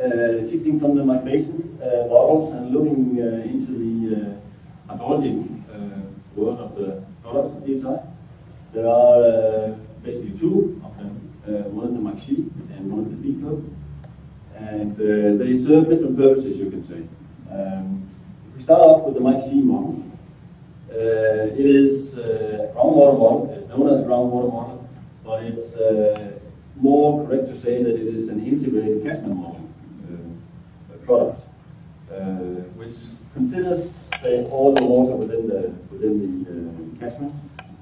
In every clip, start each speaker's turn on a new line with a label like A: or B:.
A: uh, shifting from the Mason uh, models and looking uh, into the uh, world of the products of DSI. There are basically two of them. One the MIKE SHE and one the FEFLOW. And they serve different purposes, you can say. Um, if we start off with the MIKE SHE model, uh, it is uh, groundwater model. It's known as groundwater model, but it's uh, more correct to say that it is an integrated catchment model product, uh, which considers say all the water within the within the uh, catchment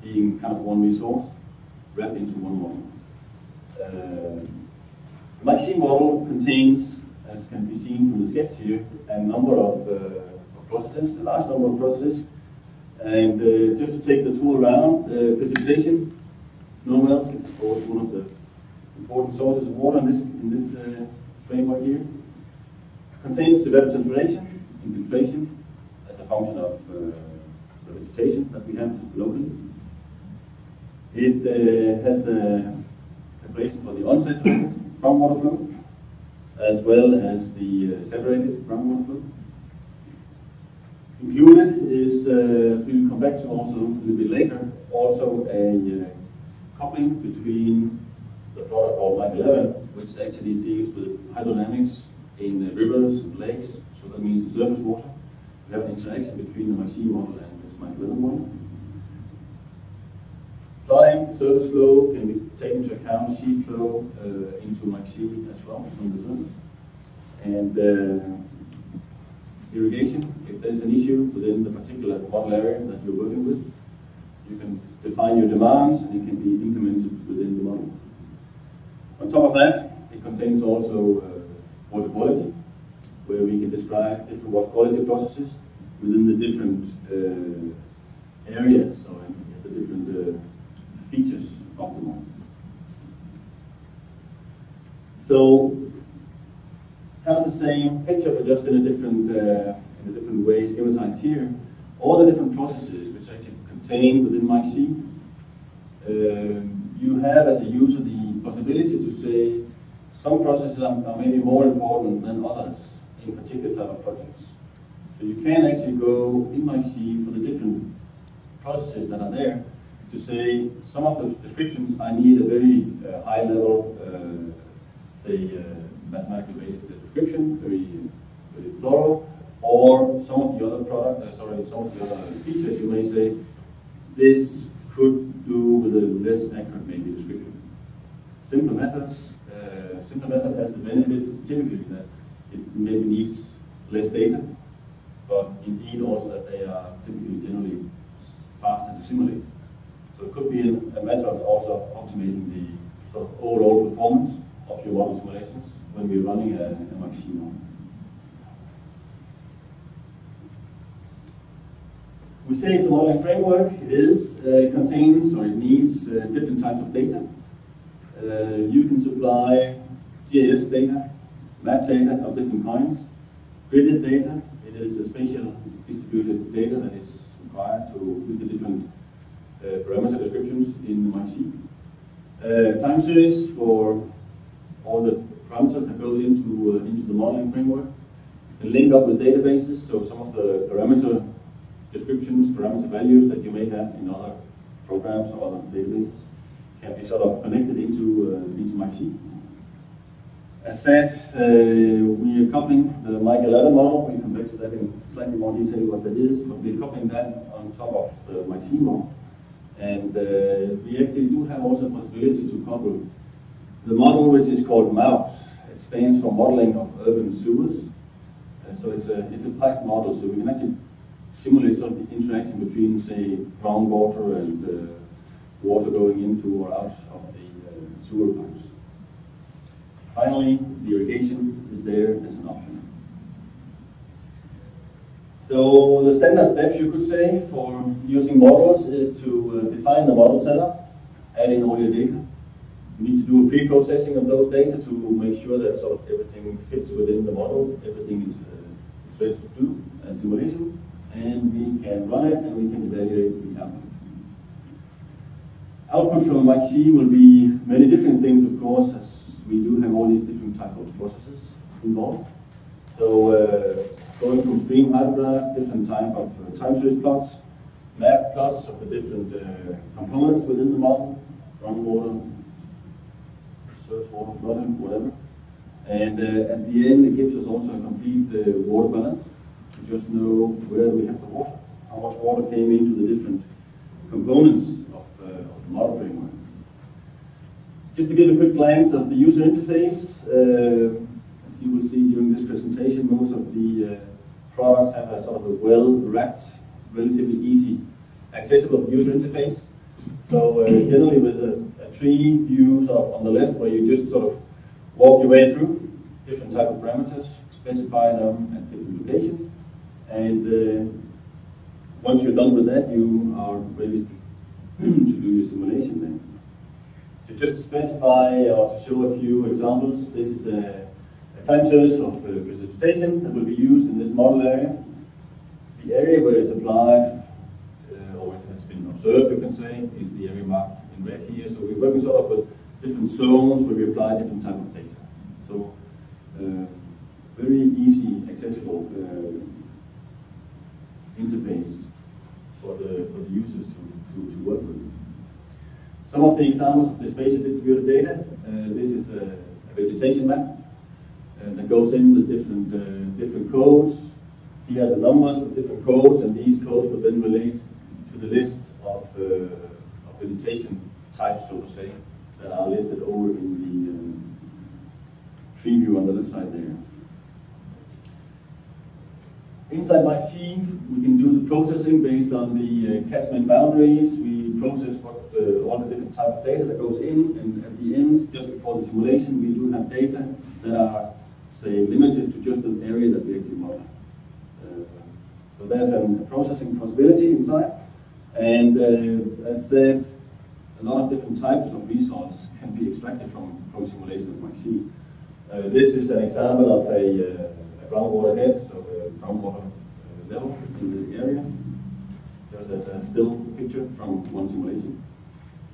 A: being kind of one resource wrapped into one model. Uh, the MIKE SHE model contains, as can be seen from the sketch here, a number of, uh, of processes, a large number of processes. And uh, just to take the tool around, uh, precipitation, snow melt is of course one of the important sources of water in this, in this uh, framework here. Contains evapotranspiration, infiltration, as a function of uh, the vegetation that we have locally. It uh, has a preparation for the unsaturated groundwater flow, as well as the uh, saturated groundwater flow. Included is, uh, as we will come back to also a little bit later, also a uh, coupling between the product called Mike 11, which actually deals with hydrodynamics in uh, rivers and lakes, so that means the surface water. We have an interaction between the model and this 11 model. Flooding, surface flow can be taken into account, sheet flow uh, into MIKE SHE as well from the surface. And uh, irrigation, if there's an issue within the particular model area that you're working with, you can define your demands and it can be implemented within the model. On top of that, it contains also uh, water quality, where we can describe different water quality processes within the different uh, areas or the different uh, features of the model. So, kind of the same picture, but just in a different, uh, in a different way schematized here. All the different processes which actually contained within MIKE SHE, uh, you have as a user the possibility to say some processes are, are maybe more important than others in particular type of projects. So you can actually go in my MIKE SHE for the different processes that are there to say some of the descriptions I need a very uh, high level, uh, say, uh, mathematical based description, very, very thorough, or some of the other product, uh, sorry, some of the other features you may say, this could do with a less accurate maybe description. Simple methods, simple method has the benefits typically that it maybe needs less data, but indeed also that they are typically generally faster to simulate. So it could be a, matter of also optimizing the sort of overall performance of your model simulations when we're running a, a machine We say it's a modeling framework. It is. Uh, it contains or it needs uh, different types of data. Uh, you can supply GIS data, map data of different kinds, gridded data. It is a spatial distributed data that is required to with the different uh, parameter descriptions in MIKE SHE. Uh, time series for all the parameters that go into uh, into the modeling framework. The link up with databases, so some of the parameter descriptions, parameter values that you may have in other programs or other databases can be sort of connected into uh, into MIKE SHE. As said, uh, we are coupling the Mike 11 model. We'll come back to that in slightly more detail what that is, but we're coupling that on top of the MIKE SHE model. And uh, we actually do have also a possibility to couple the model which is called MOUSE. It stands for Modeling of Urban Sewers. Uh, so it's a, it's a pipe model, so we can actually simulate sort of the interaction between, say, groundwater and uh, water going into or out of the uh, sewer pipes. Finally, the irrigation is there as an option. So the standard steps you could say for using models is to uh, define the model setup, add in all your data. You need to do a pre-processing of those data to make sure that sort of everything fits within the model, everything is, uh, is ready to do and simulation, and we can run it and we can evaluate the output. Output from MIKE SHE will be many different things, of course, as we do have all these different type of processes. involved. So uh, going from stream hydrograph, different type of uh, time series plots, map plots of the different uh, components within the model, groundwater, surface water, flooding, whatever. And uh, at the end, it gives us also a complete uh, water balance to just know where we have the water, how much water came into the different components of, uh, of the model framework. Just to give a quick glance of the user interface, uh, as you will see during this presentation, most of the uh, products have a sort of a well-wrapped, relatively easy, accessible user interface. So uh, generally with a, a tree view sort of on the left where you just sort of walk your way through different type of parameters, specify them at different locations, and uh, once you're done with that, you are ready to, to do your simulation then. So just to specify or to show a few examples, this is a, a time series of uh, precipitation that will be used in this model area. The area where it's applied, uh, or it has been observed, you can say, is the area marked in red here. So we're working sort of with different zones where we apply different type of data. So uh, very easy, accessible uh, interface for the, for the users to, to, to work with. Some of the examples of the spatial distributed data, uh, this is a, a vegetation map uh, that goes in with different, uh, different codes. Here are the numbers with different codes, and these codes will then relate to the list of, uh, of vegetation types, so to say, that are listed over in the um, tree view on the left side there. Inside MIKE SHE, we can do the processing based on the uh, catchment boundaries. We process what uh, all the different type of data that goes in, and at the end, just before the simulation, we do have data that are, say, limited to just an area that we actually model. Uh, so there's a processing possibility inside, and uh, as said, a lot of different types of resource can be extracted from, from simulation of MIKE SHE. Uh, this is an example of a, uh, a groundwater head, so groundwater uh, level in the area, just as a still picture from one simulation.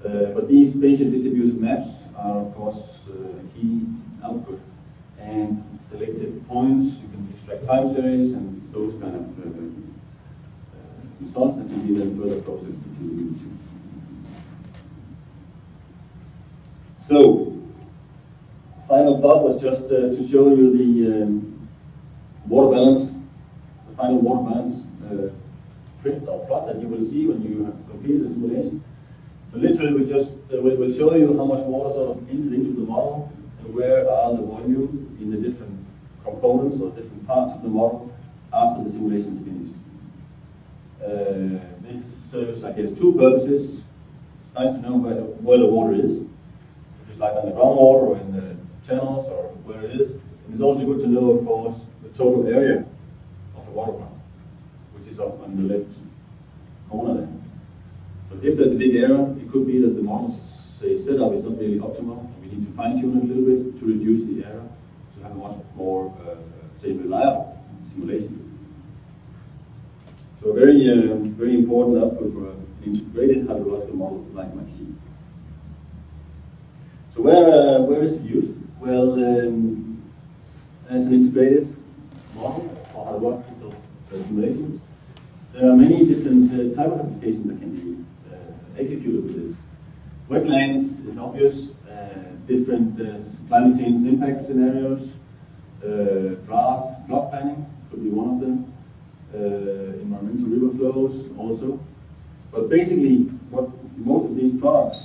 A: Uh, but these spatial distributed maps are, of course, uh, a key output. And selected points, you can extract time series and those kind of uh, uh, results that can be then further processed if. So, final thought was just uh, to show you the um, water balance the final water balance uh, print or plot that you will see when you have completed the simulation. So literally we just uh, we will show you how much water sort of enters into the model and where are the volume in the different components or different parts of the model after the simulation is finished. Uh, this serves, I guess, two purposes. It's nice to know where, where the water is, just like on the groundwater or in the channels or where it is. And it's also good to know, of course, the total area waterfront, which is up on the left corner there. So if there's a big error, it could be that the model setup is not really optimal, we need to fine tune it a little bit to reduce the error to have a much more, uh, say, reliable simulation. So a very, uh, very important output for an integrated hydrological model like MIKE SHE. So where, uh, where is it used? Well, um, as an integrated model for hydrological simulations. There are many different uh, type of applications that can be uh, executed with this. Wetlands is obvious, uh, different uh, climate change impact scenarios, uh, drought, flood planning could be one of them, environmental river flows also. But basically, what most of these products,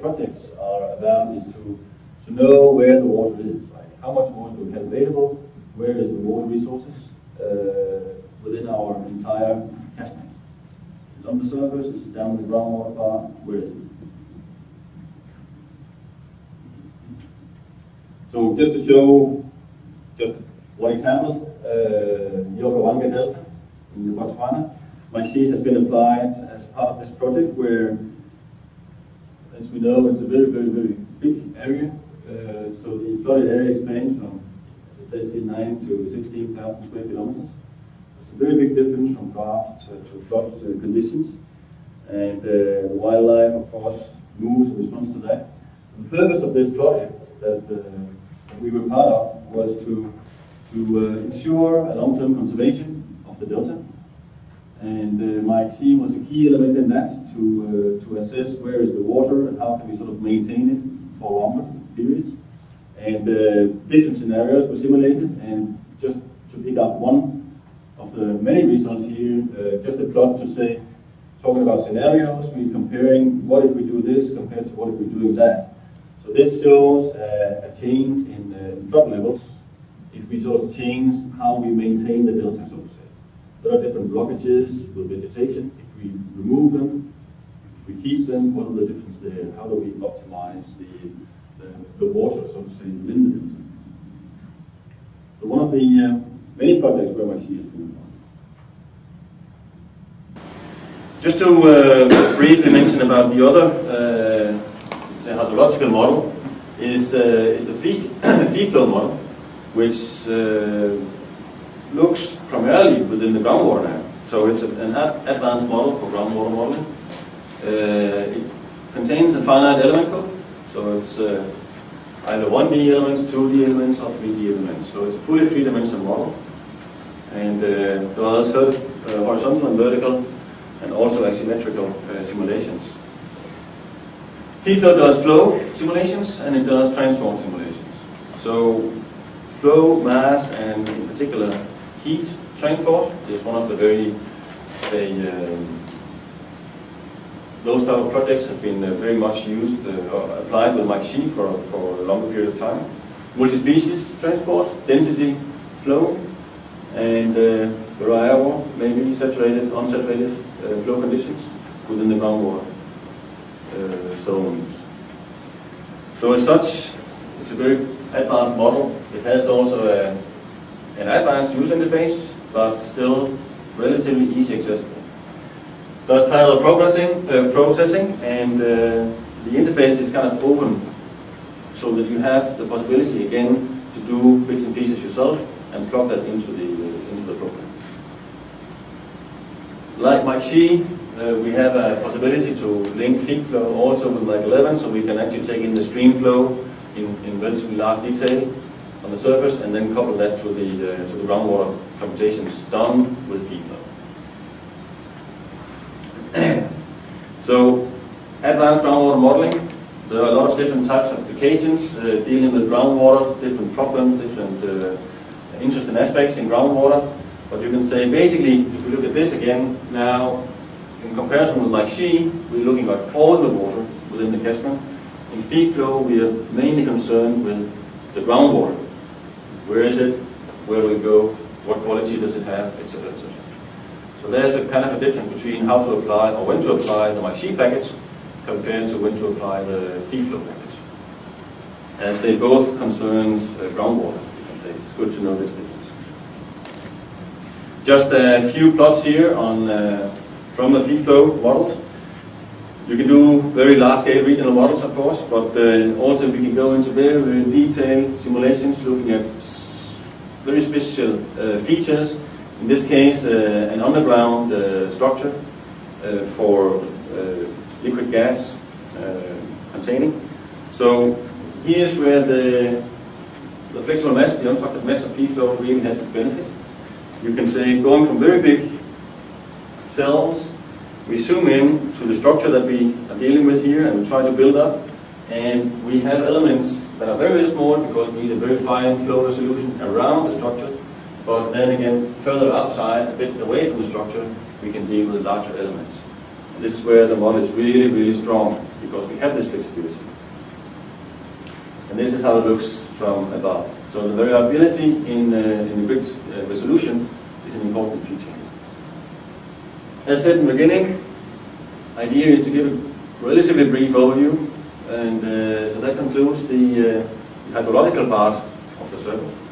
A: projects are about is to, to know where the water is, right? How much water we have available, where is the water resources, uh, within our entire. It's on the surface, it's down the groundwater part, where is it? So just to show just one example, uh, the Okavango Delta in the Botswana. my MIKE SHE has been applied as part of this project where, as we know, it's a very, very, very big area. Uh, so the flooded area expands from, as it says here, 9 to 16,000 square kilometers very big difference from drought to flood conditions. And uh, wildlife, of course, moves in response to that. The purpose of this project that, uh, that we were part of was to to uh, ensure a long-term conservation of the delta. And uh, team was a key element in that to, to assess where is the water and how can we sort of maintain it for longer periods. And uh, different scenarios were simulated and just to pick up one many results here, uh, just a plot to say, talking about scenarios, we're comparing what if we do this compared to what if we're doing that. So this shows uh, a change in, uh, flood levels if we sort of change how we maintain the delta, so to say. There are different blockages with vegetation. If we remove them, if we keep them, what are the differences there? How do we optimize the, the, the water, so to say, within the delta? So one of the uh, many projects where she is doing Just to uh, briefly mention about the other uh, the hydrological model is, uh, is the feed, flow model, which uh, looks primarily within the groundwater now. So it's an advanced model for groundwater modeling. Uh, it contains a finite element code, so it's uh, either 1D elements, 2D elements, or 3D elements. So it's a fully three-dimensional model. And uh, there are also horizontal and vertical and also axisymmetrical uh, simulations. FEFLOW does flow simulations and it does transport simulations. So flow, mass, and in particular heat transport is one of the very, very um, those type of projects have been uh, very much used, uh, applied with MIKE SHE for, for a longer period of time. Multi-species transport, density flow, and uh, variably, maybe saturated, unsaturated uh, flow conditions within the groundwater uh, zones. So as such, it's a very advanced model. It has also a, an advanced user interface, but still relatively easy accessible. Does parallel processing, uh, processing and uh, the interface is kind of open so that you have the possibility again to do bits and pieces yourself and plug that into the, uh, into the program. Like MIKE SHE, uh, we have a possibility to link FEFLOW also with MIKE 11, so we can actually take in the stream flow in, in relatively large detail on the surface and then couple that to the, uh, to the groundwater computations done with FEFLOW. so, advanced groundwater modeling, there are a lot of different types of applications uh, dealing with groundwater, different problems, different uh, interesting aspects in groundwater. But you can say basically, if we look at this again, now in comparison with MIKE SHE, we're looking at all the water within the catchment. In FEFLOW, we are mainly concerned with the groundwater. Where is it? Where do we go? What quality does it have? Etc. etc. So there's a kind of a difference between how to apply or when to apply the MIKE SHE package compared to when to apply the FEFLOW package. As they both concern uh, groundwater, you can say. It's good to know this. Just a few plots here on uh, from the FEFLOW models. You can do very large-scale regional models, of course, but uh, also we can go into very, very detailed simulations looking at very special uh, features. In this case, uh, an underground uh, structure uh, for liquid gas containing. So here's where the, the flexible mesh, the unstructured mesh of FEFLOW really has its benefit you can say going from very big cells, we zoom in to the structure that we are dealing with here and we try to build up. And we have elements that are very, small because we need a very fine flow resolution around the structure. But then again, further outside, a bit away from the structure, we can deal with larger elements. And this is where the model is really, really strong because we have this flexibility. And this is how it looks from above. So the variability in, uh, in the grid uh, resolution is an important feature. As said in the beginning, idea is to give a relatively brief overview, and uh, so that concludes the uh, hydrological part of the survey.